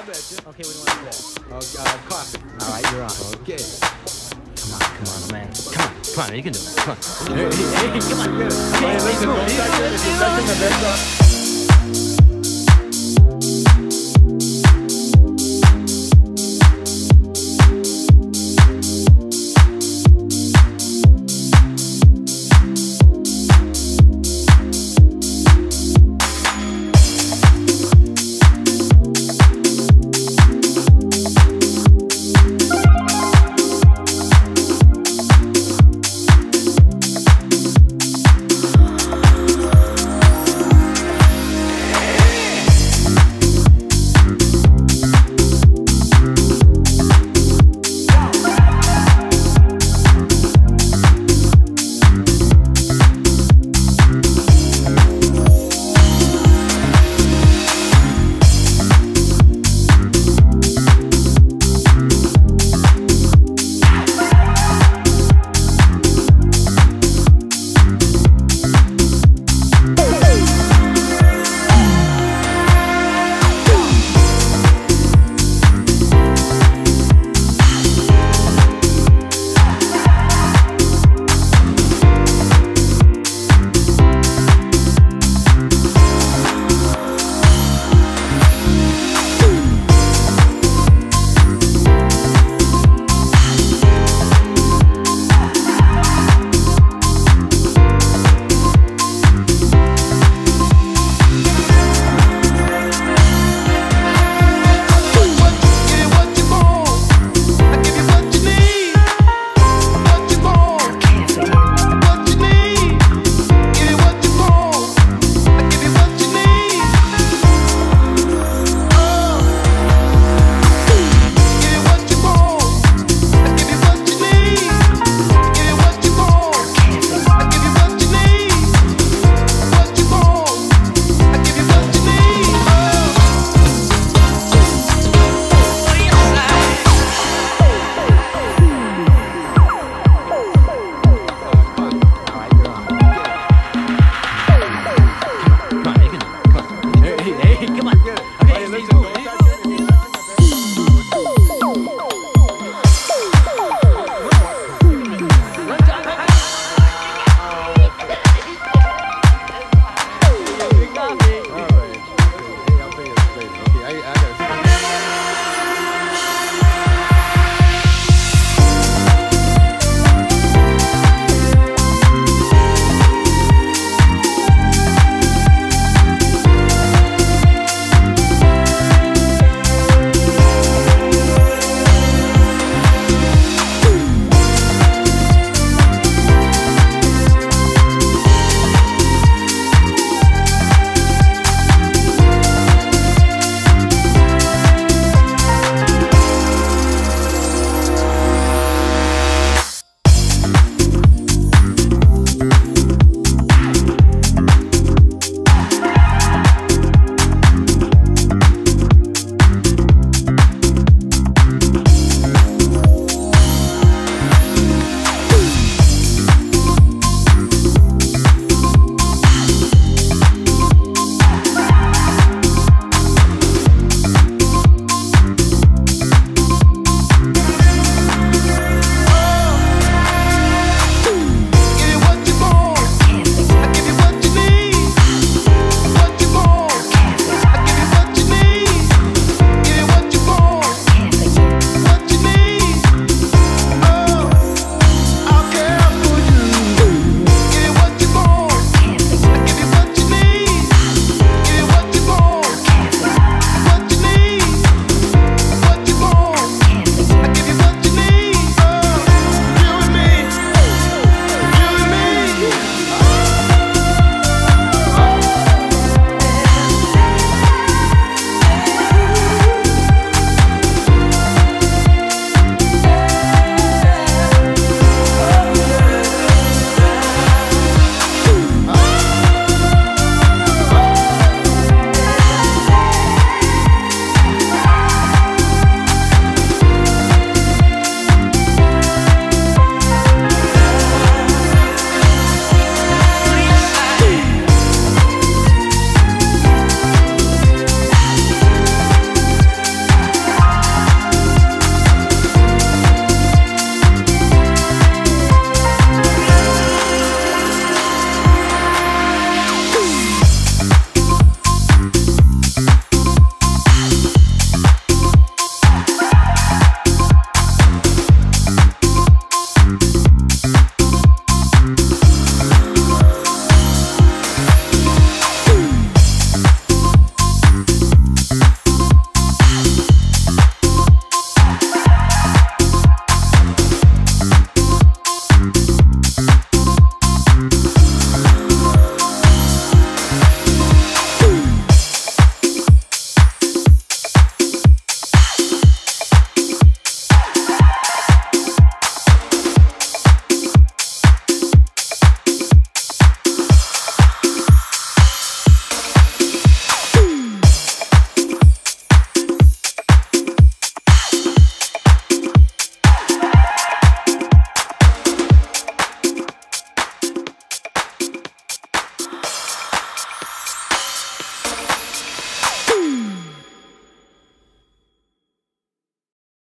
Okay, what do you want to bet? Okay, uh, coffee. All right, you're on. Okay. Come on, come on, man. Come on, come on, you can do it. Come on. Hey, hey, hey, come on. Hey, Hey, listen, hey, don't hey, touch it. If you it. the